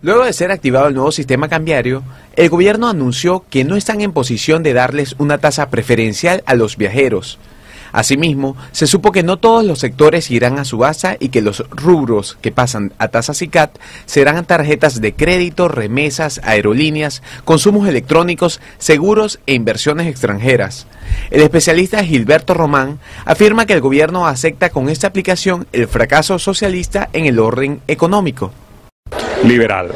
Luego de ser activado el nuevo sistema cambiario, el gobierno anunció que no están en posición de darles una tasa preferencial a los viajeros. Asimismo, se supo que no todos los sectores irán a subasta y que los rubros que pasan a tasa CICAT serán tarjetas de crédito, remesas, aerolíneas, consumos electrónicos, seguros e inversiones extranjeras. El especialista Gilberto Román afirma que el gobierno acepta con esta aplicación el fracaso socialista en el orden económico liberal.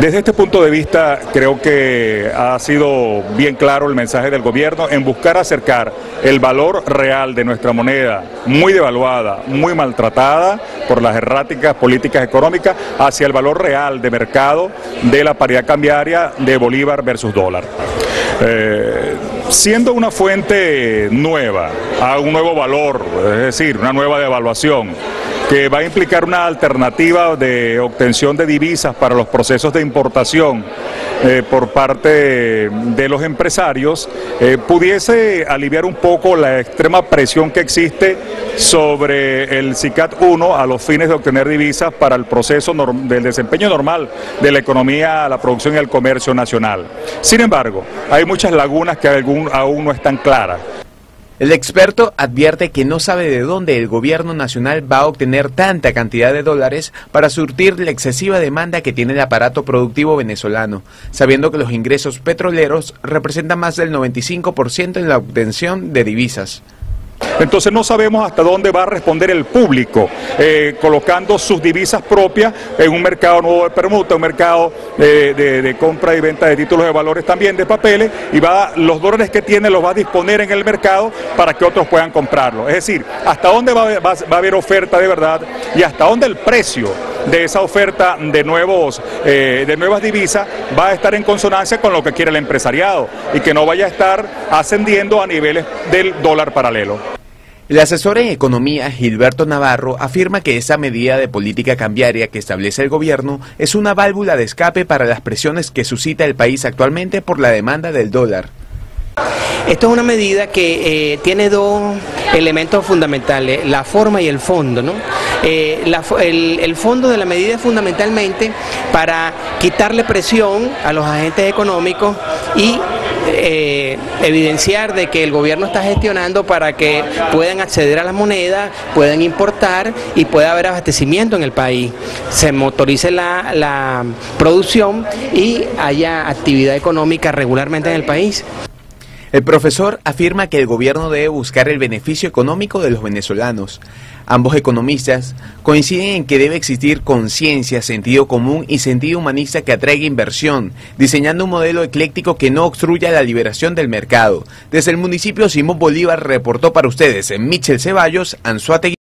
Desde este punto de vista creo que ha sido bien claro el mensaje del gobierno en buscar acercar el valor real de nuestra moneda, muy devaluada, muy maltratada por las erráticas políticas económicas, hacia el valor real de mercado de la paridad cambiaria de Bolívar versus dólar. Eh, siendo una fuente nueva, a un nuevo valor, es decir, una nueva devaluación, que va a implicar una alternativa de obtención de divisas para los procesos de importación eh, por parte de los empresarios, eh, pudiese aliviar un poco la extrema presión que existe sobre el CICAT 1 a los fines de obtener divisas para el proceso del desempeño normal de la economía, la producción y el comercio nacional. Sin embargo, hay muchas lagunas que aún no están claras. El experto advierte que no sabe de dónde el gobierno nacional va a obtener tanta cantidad de dólares para surtir la excesiva demanda que tiene el aparato productivo venezolano, sabiendo que los ingresos petroleros representan más del 95% en la obtención de divisas. Entonces no sabemos hasta dónde va a responder el público, eh, colocando sus divisas propias en un mercado nuevo de permuta, un mercado de, compra y venta de títulos de valores también, de papeles, y va los dólares que tiene los va a disponer en el mercado para que otros puedan comprarlo. Es decir, hasta dónde va, a haber oferta de verdad y hasta dónde el precio de esa oferta de, nuevos, eh, de nuevas divisas va a estar en consonancia con lo que quiere el empresariado y que no vaya a estar ascendiendo a niveles del dólar paralelo. El asesor en economía Gilberto Navarro afirma que esa medida de política cambiaria que establece el gobierno es una válvula de escape para las presiones que suscita el país actualmente por la demanda del dólar. Esto es una medida que eh, tiene dos elementos fundamentales, la forma y el fondo. Eh, el, fondo de la medida es fundamentalmente para quitarle presión a los agentes económicos y eh, evidenciar de que el gobierno está gestionando para que puedan acceder a la moneda, puedan importar y pueda haber abastecimiento en el país, se motorice la, la producción y haya actividad económica regularmente en el país. El profesor afirma que el gobierno debe buscar el beneficio económico de los venezolanos. Ambos economistas coinciden en que debe existir conciencia, sentido común y sentido humanista que atraiga inversión, diseñando un modelo ecléctico que no obstruya la liberación del mercado. Desde el municipio Simón Bolívar reportó para ustedes en Michel Ceballos, Anzuategui.